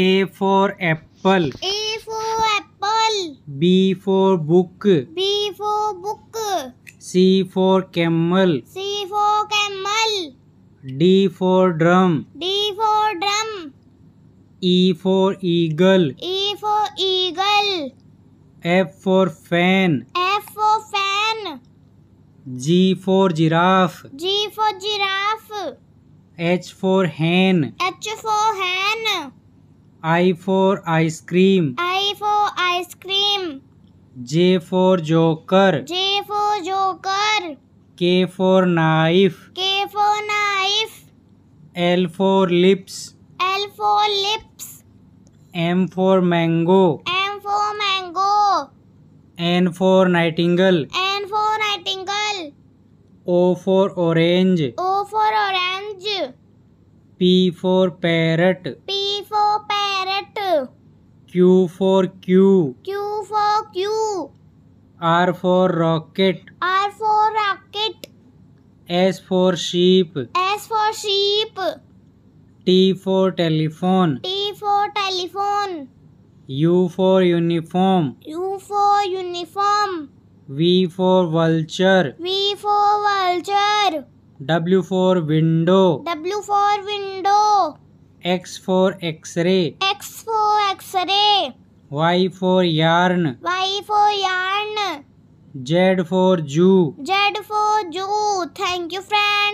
A for apple. A for apple. B for book. B for book. C for camel. C for camel. D for drum. D for drum. E for eagle. E for eagle. F for fan. F for fan. G for giraffe. G for giraffe. H for hen. H for hen. I for ice cream. I for ice cream. J for joker. J for joker. K for knife. K for knife. L for lips. L for lips. M for mango. M for mango. N for nightingale. N for nightingale. O for orange. O for orange. P for parrot. P. Q for Q. Q for Q. R for rocket. R for rocket. S for sheep. S for sheep. T for telephone. T for telephone. U for uniform. U for uniform. V for vulture. V for vulture. W for window. W for window. X for x-ray. X for X-ray. Y for yarn. Y for yarn. Z for zoo. Z for zoo. Thank you friends.